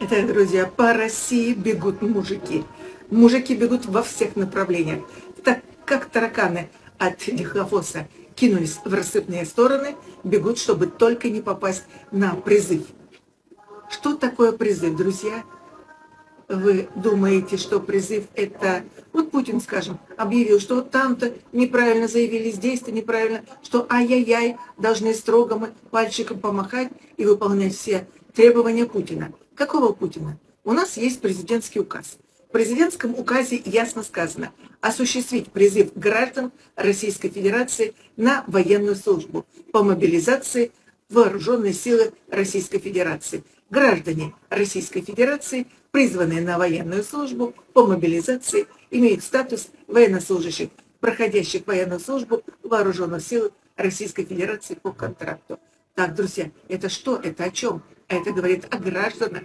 Итак, друзья, по России бегут мужики. Мужики бегут во всех направлениях. Так как тараканы от лихофоса кинулись в рассыпные стороны, бегут, чтобы только не попасть на призыв. Что такое призыв, друзья? Вы думаете, что призыв это... Вот Путин, скажем, объявил, что там-то неправильно заявили, здесь-то неправильно, что ай-яй-яй, должны строго мы пальчиком помахать и выполнять все требования Путина. Какого Путина? У нас есть президентский указ. В президентском указе ясно сказано осуществить призыв граждан Российской Федерации на военную службу по мобилизации вооруженной силы Российской Федерации. Граждане Российской Федерации, призванные на военную службу по мобилизации, имеют статус военнослужащих, проходящих военную службу вооруженных силах Российской Федерации по контракту. Так, друзья, это что? Это о чем? Это говорит о гражданах.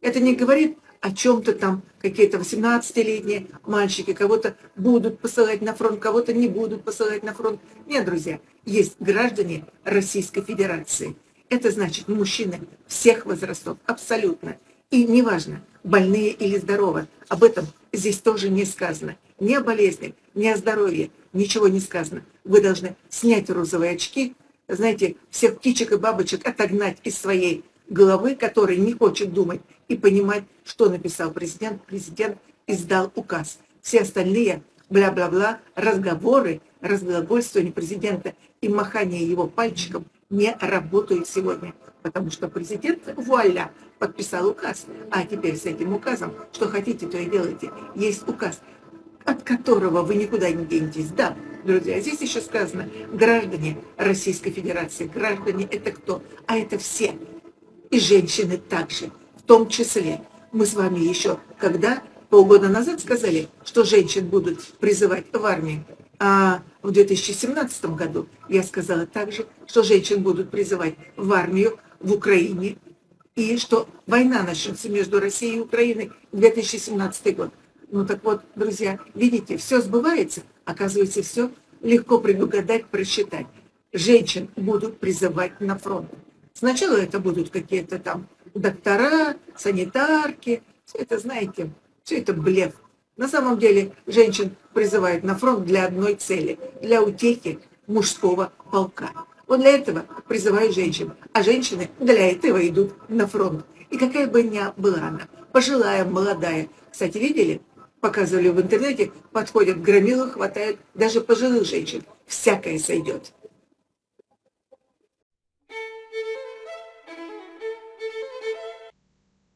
Это не говорит о чем-то там, какие-то 18-летние мальчики кого-то будут посылать на фронт, кого-то не будут посылать на фронт. Нет, друзья, есть граждане Российской Федерации. Это значит мужчины всех возрастов, абсолютно. И неважно, больные или здоровы, об этом здесь тоже не сказано. Ни о болезни, ни о здоровье, ничего не сказано. Вы должны снять розовые очки, знаете, всех птичек и бабочек отогнать из своей головы, который не хочет думать и понимать, что написал президент. Президент издал указ. Все остальные бла-бла-бла, разговоры, разглагольствование президента и махание его пальчиком не работают сегодня. Потому что президент, вуаля, подписал указ. А теперь с этим указом, что хотите, то и делайте. Есть указ, от которого вы никуда не денетесь. Да, друзья, здесь еще сказано, граждане Российской Федерации. Граждане это кто? А это все и женщины также, в том числе. Мы с вами еще когда полгода назад сказали, что женщин будут призывать в армию, а в 2017 году я сказала также, что женщин будут призывать в армию в Украине, и что война начнется между Россией и Украиной в 2017 год. Ну так вот, друзья, видите, все сбывается, оказывается, все легко предугадать, просчитать. Женщин будут призывать на фронт. Сначала это будут какие-то там доктора, санитарки. Все это, знаете, все это блеф. На самом деле женщин призывают на фронт для одной цели, для утехи мужского полка. Вот для этого призывают женщин, а женщины для этого идут на фронт. И какая бы ни была она, пожилая, молодая. Кстати, видели? Показывали в интернете, подходят к громилу, хватают даже пожилых женщин. Всякое сойдет.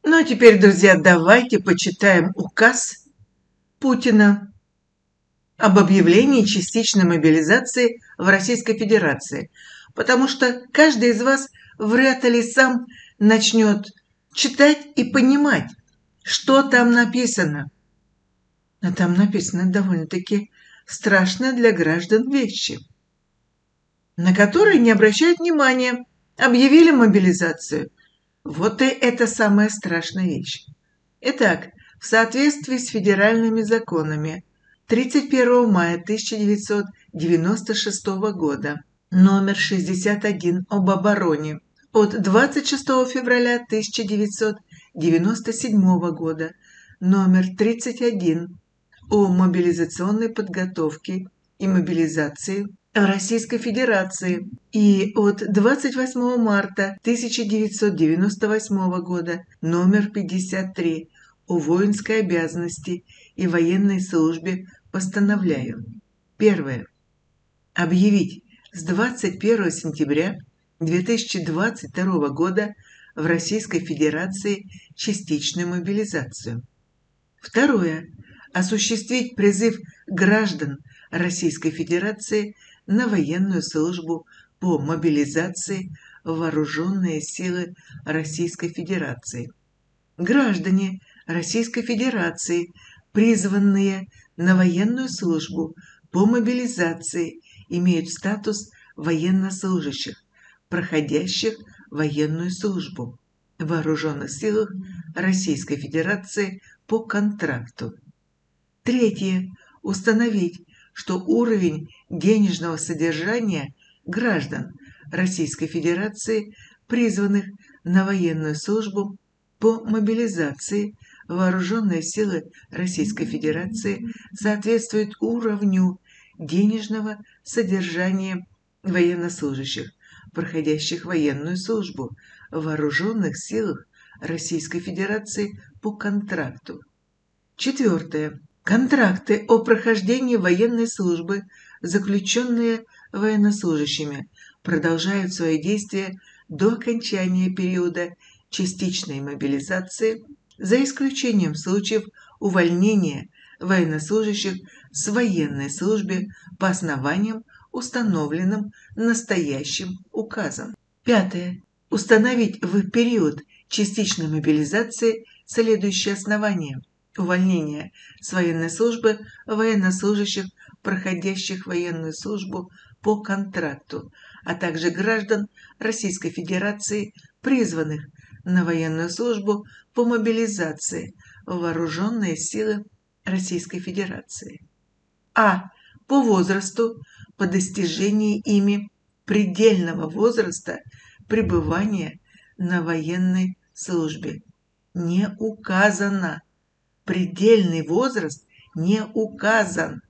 Ну а теперь, друзья, давайте почитаем указ Путина об объявлении частичной мобилизации в Российской Федерации. Потому что каждый из вас вряд ли сам начнет читать и понимать, что там написано. А там написано довольно-таки страшно для граждан вещи, на которые не обращают внимания. Объявили мобилизацию. Вот и это самая страшная вещь. Итак, в соответствии с федеральными законами 31 мая 1996 года номер 61 об обороне от 26 февраля 1997 года номер 31 о мобилизационной подготовке и мобилизации Российской Федерации и от 28 марта 1998 года номер 53 о воинской обязанности и военной службе постановляю. Первое. Объявить с 21 сентября 2022 года в Российской Федерации частичную мобилизацию. Второе. Осуществить призыв граждан Российской Федерации на военную службу по мобилизации в вооруженные силы Российской Федерации. Граждане Российской Федерации, призванные на военную службу по мобилизации, имеют статус военнослужащих, проходящих военную службу в вооруженных силах Российской Федерации по контракту. Третье. Установить что уровень денежного содержания граждан Российской Федерации, призванных на военную службу по мобилизации вооруженные силы Российской Федерации соответствуют уровню денежного содержания военнослужащих, проходящих военную службу в вооруженных силах Российской Федерации по контракту. Четвертое. Контракты о прохождении военной службы, заключенные военнослужащими, продолжают свои действия до окончания периода частичной мобилизации, за исключением случаев увольнения военнослужащих с военной службы по основаниям, установленным настоящим указом. Пятое. Установить в период частичной мобилизации следующие основания увольнения с военной службы военнослужащих, проходящих военную службу по контракту, а также граждан Российской Федерации, призванных на военную службу по мобилизации в вооруженные силы Российской Федерации. А. По возрасту, по достижении ими предельного возраста пребывания на военной службе. Не указано. Предельный возраст не указан.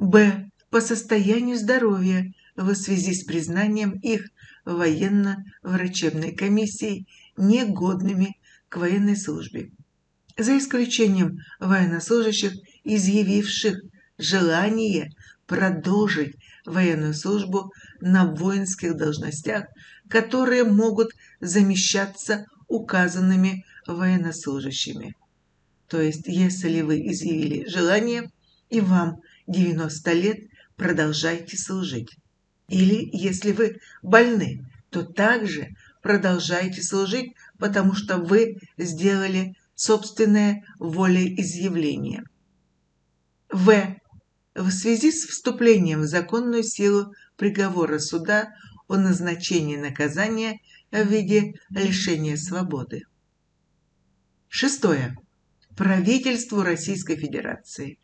Б. По состоянию здоровья в связи с признанием их военно-врачебной комиссией негодными к военной службе, за исключением военнослужащих, изъявивших желание продолжить военную службу на воинских должностях, которые могут замещаться указанными военнослужащими. То есть, если вы изъявили желание и вам 90 лет, продолжайте служить. Или если вы больны, то также продолжайте служить, потому что вы сделали собственное волеизъявление. В. В связи с вступлением в законную силу приговора суда о назначении наказания в виде лишения свободы. Шестое. Правительству Российской Федерации.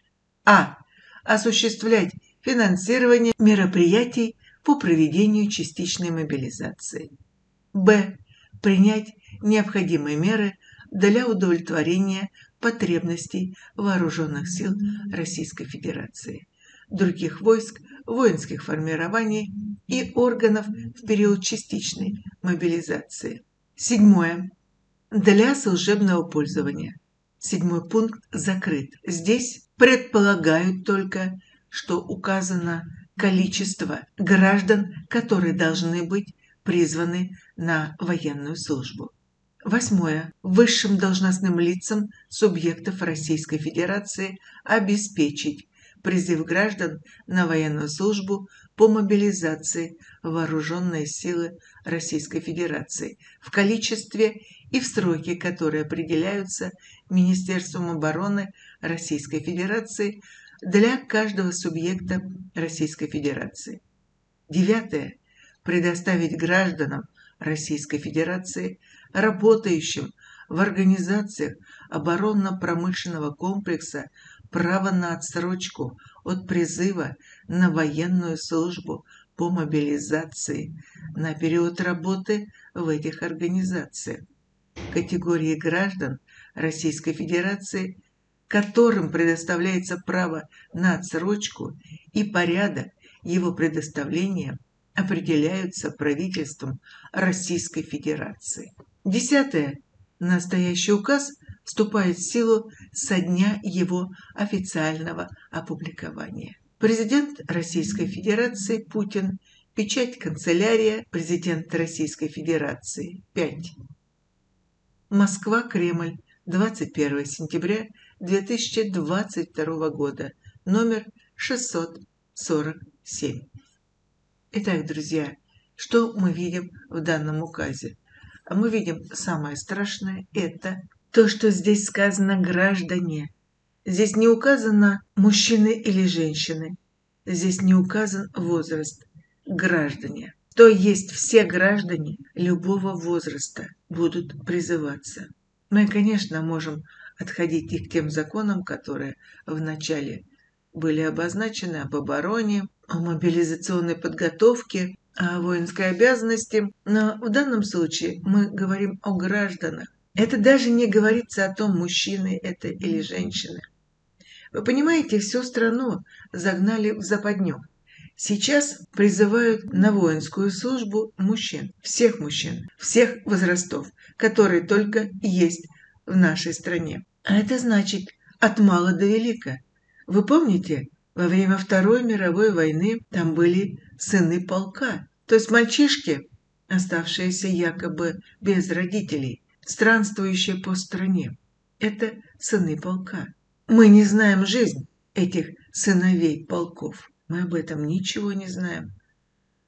А. Осуществлять финансирование мероприятий по проведению частичной мобилизации. Б. Принять необходимые меры для удовлетворения потребностей вооруженных сил Российской Федерации, других войск, воинских формирований и органов в период частичной мобилизации. Седьмое. Для служебного пользования. Седьмой пункт закрыт. Здесь предполагают только, что указано количество граждан, которые должны быть призваны на военную службу. Восьмое. Высшим должностным лицам субъектов Российской Федерации обеспечить призыв граждан на военную службу по мобилизации вооруженные силы Российской Федерации в количестве и в сроки, которые определяются Министерством обороны Российской Федерации для каждого субъекта Российской Федерации. Девятое предоставить гражданам Российской Федерации, работающим в организациях оборонно-промышленного комплекса, право на отсрочку от призыва на военную службу по мобилизации на период работы в этих организациях. Категории граждан Российской Федерации, которым предоставляется право на отсрочку и порядок его предоставления – определяются правительством Российской Федерации. Десятое. Настоящий указ вступает в силу со дня его официального опубликования. Президент Российской Федерации Путин. Печать канцелярия президента Российской Федерации. 5. Москва, Кремль. 21 сентября 2022 года. Номер 647. Итак, друзья, что мы видим в данном указе? Мы видим самое страшное – это то, что здесь сказано «граждане». Здесь не указано мужчины или женщины. Здесь не указан возраст граждане. То есть все граждане любого возраста будут призываться. Мы, конечно, можем отходить и к тем законам, которые в начале были обозначены об обороне, о мобилизационной подготовке, о воинской обязанности, но в данном случае мы говорим о гражданах, Это даже не говорится о том, мужчины это или женщины. Вы понимаете, всю страну загнали в западню. Сейчас призывают на воинскую службу мужчин, всех мужчин, всех возрастов, которые только есть в нашей стране. А это значит от мала до велика. Вы помните, во время Второй мировой войны там были сыны полка, то есть мальчишки, оставшиеся якобы без родителей, странствующие по стране. Это сыны полка. Мы не знаем жизнь этих сыновей полков. Мы об этом ничего не знаем.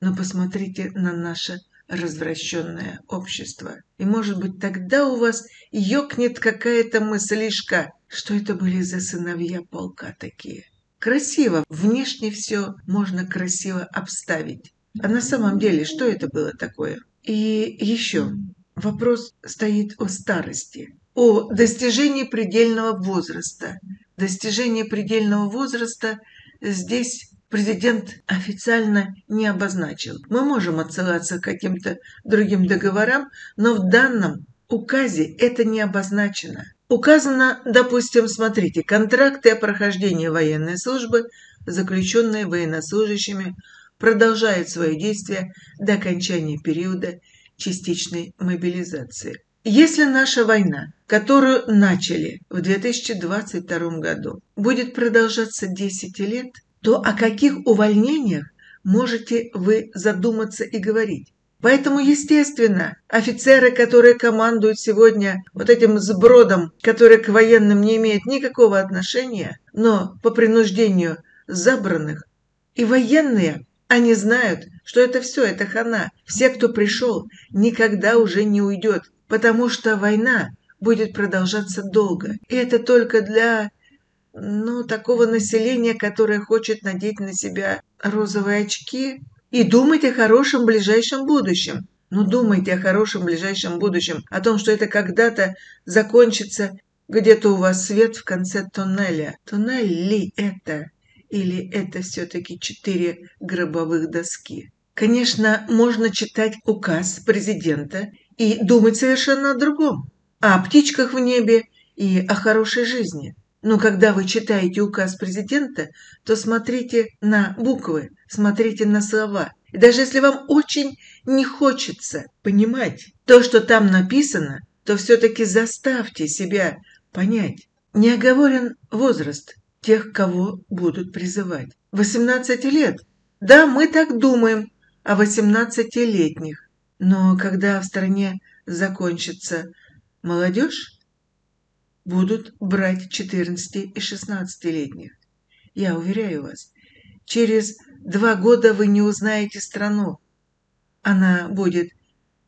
Но посмотрите на наше развращенное общество. И, может быть, тогда у вас ёкнет какая-то мыслишка, что это были за сыновья полка такие. Красиво, внешне все можно красиво обставить. А на самом деле, что это было такое? И еще вопрос стоит о старости, о достижении предельного возраста. Достижение предельного возраста здесь президент официально не обозначил. Мы можем отсылаться к каким-то другим договорам, но в данном указе это не обозначено. Указано, допустим, смотрите, контракты о прохождении военной службы, заключенные военнослужащими, продолжают свое действие до окончания периода частичной мобилизации. Если наша война, которую начали в 2022 году, будет продолжаться 10 лет, то о каких увольнениях можете вы задуматься и говорить? Поэтому, естественно, офицеры, которые командуют сегодня вот этим сбродом, который к военным не имеет никакого отношения, но по принуждению забранных, и военные, они знают, что это все, это хана. Все, кто пришел, никогда уже не уйдет, потому что война будет продолжаться долго. И это только для ну, такого населения, которое хочет надеть на себя розовые очки и думать о хорошем ближайшем будущем. Ну, думайте о хорошем ближайшем будущем, о том, что это когда-то закончится, где-то у вас свет в конце туннеля. Туннель ли это? Или это все-таки четыре гробовых доски? Конечно, можно читать указ президента и думать совершенно о другом. О птичках в небе и о хорошей жизни. Но когда вы читаете указ президента, то смотрите на буквы, смотрите на слова. И даже если вам очень не хочется понимать то, что там написано, то все-таки заставьте себя понять. Не оговорен возраст тех, кого будут призывать. 18 лет. Да, мы так думаем о 18-летних. Но когда в стране закончится молодежь, будут брать 14 и 16-летних. Я уверяю вас, через два года вы не узнаете страну. Она будет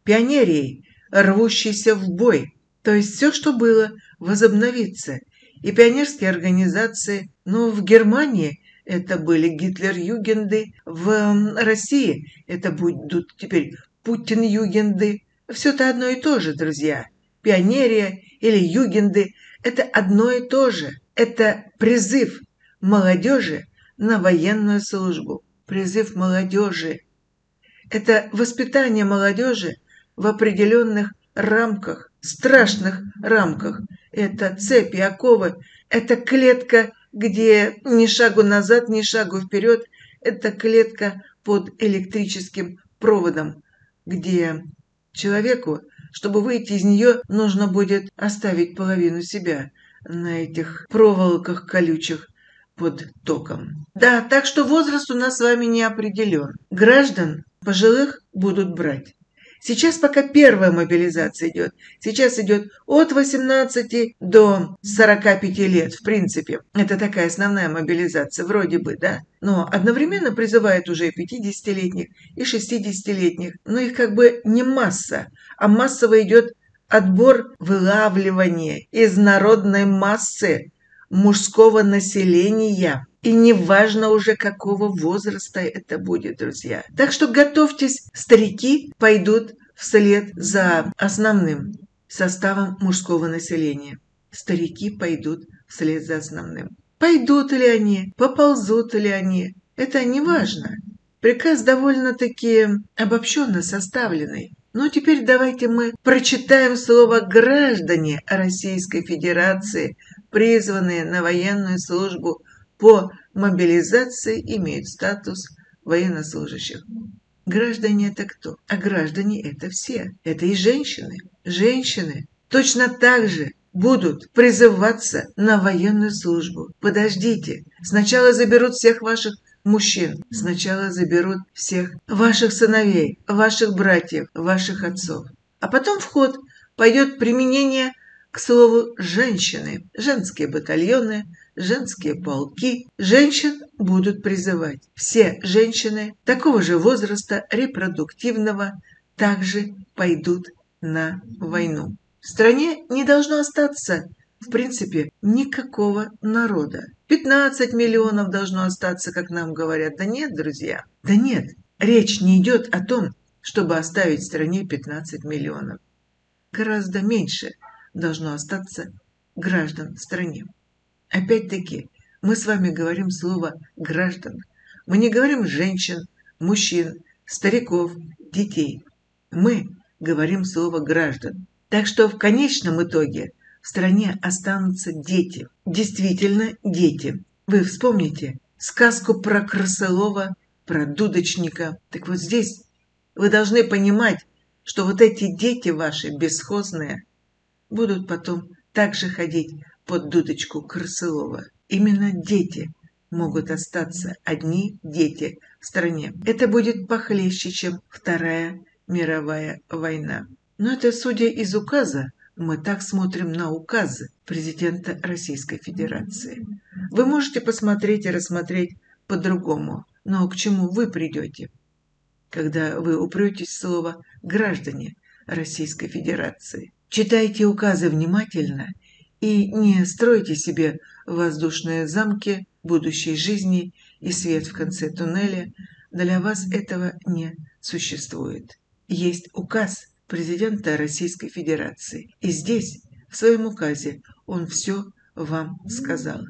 пионерией, рвущейся в бой. То есть все, что было, возобновится. И пионерские организации, но в Германии это были Гитлер-югенды, в России это будут теперь Путин-югенды. Все это одно и то же, друзья. Пионерия или югенды это одно и то же. Это призыв молодежи на военную службу. Призыв молодежи. Это воспитание молодежи в определенных рамках, страшных рамках. Это цепи, оковы. Это клетка, где ни шагу назад, ни шагу вперед. Это клетка под электрическим проводом, где человеку чтобы выйти из нее, нужно будет оставить половину себя на этих проволоках колючих под током. Да, так что возраст у нас с вами не определен. Граждан пожилых будут брать. Сейчас пока первая мобилизация идет. Сейчас идет от 18 до 45 лет, в принципе. Это такая основная мобилизация, вроде бы, да. Но одновременно призывают уже и 50-летних, и 60-летних. Но их как бы не масса, а массово идет отбор вылавливания из народной массы мужского населения. И неважно уже какого возраста это будет, друзья. Так что готовьтесь, старики пойдут вслед за основным составом мужского населения. Старики пойдут вслед за основным. Пойдут ли они, поползут ли они, это не важно. Приказ довольно-таки обобщенно составленный. Ну, теперь давайте мы прочитаем слово «граждане Российской Федерации», призванные на военную службу по мобилизации, имеют статус военнослужащих. Граждане это кто? А граждане это все. Это и женщины. Женщины точно так же будут призываться на военную службу. Подождите, сначала заберут всех ваших мужчин, сначала заберут всех ваших сыновей, ваших братьев, ваших отцов. А потом в ход пойдет применение к слову «женщины», женские батальоны, женские полки. Женщин будут призывать. Все женщины такого же возраста, репродуктивного, также пойдут на войну. В стране не должно остаться, в принципе, никакого народа. 15 миллионов должно остаться, как нам говорят. Да нет, друзья, да нет. Речь не идет о том, чтобы оставить в стране 15 миллионов. Гораздо меньше должно остаться граждан в стране. Опять-таки, мы с вами говорим слово «граждан». Мы не говорим женщин, мужчин, стариков, детей. Мы говорим слово «граждан». Так что в конечном итоге в стране останутся дети. Действительно дети. Вы вспомните сказку про крысолова, про дудочника. Так вот здесь вы должны понимать, что вот эти дети ваши бесхозные будут потом также ходить под дудочку крысолова. Именно дети могут остаться одни дети в стране. Это будет похлеще, чем Вторая мировая война. Но это судя из указа, мы так смотрим на указы президента Российской Федерации. Вы можете посмотреть и рассмотреть по-другому, но к чему вы придете, когда вы упретесь слово «граждане Российской Федерации». Читайте указы внимательно и не стройте себе воздушные замки будущей жизни и свет в конце туннеля. Для вас этого не существует. Есть указ – президента Российской Федерации. И здесь, в своем указе, он все вам сказал.